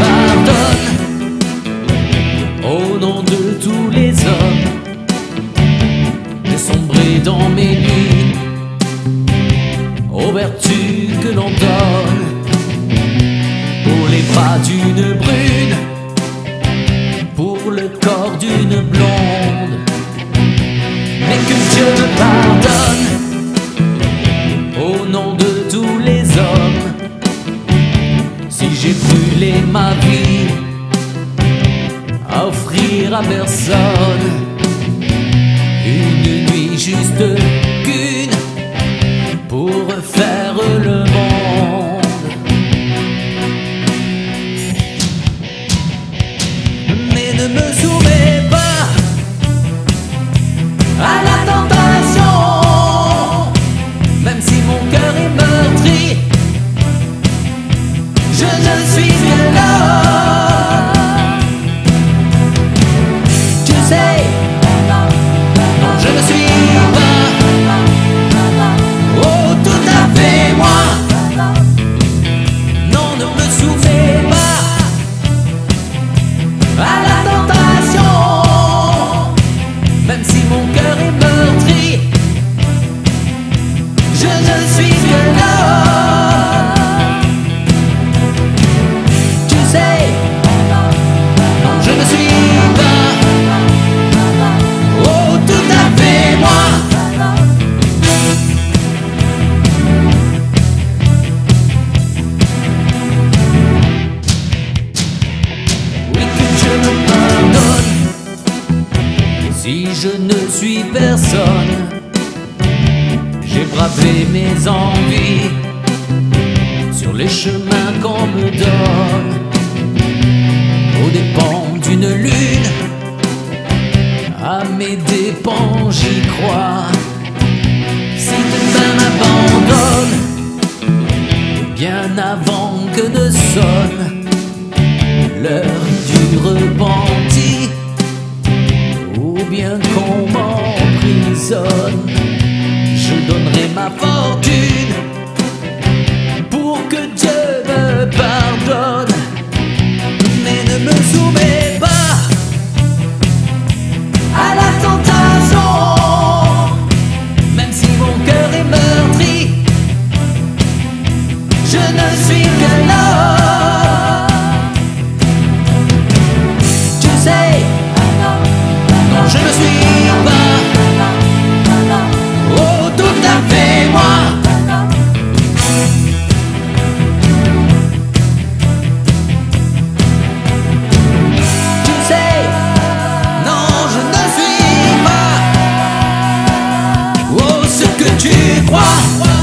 pardonne. Au nom de tous les hommes J'ai sombré dans mes nuits Aux vertus que l'on donne Pour les bras d'une brune Pour le corps d'une blonde. Mais que Dieu me pardonne. brûler ma vie, à offrir à personne une nuit juste qu'une pour refaire le monde. Mais ne me je ne suis personne, j'ai bravé mes envies sur les chemins qu'on me donne. Aux dépens d'une lune, à mes dépens j'y crois. Si demain m'abandonne, bien avant que ne sonne l'heure du repenti, je donnerai ma fortune suis pas.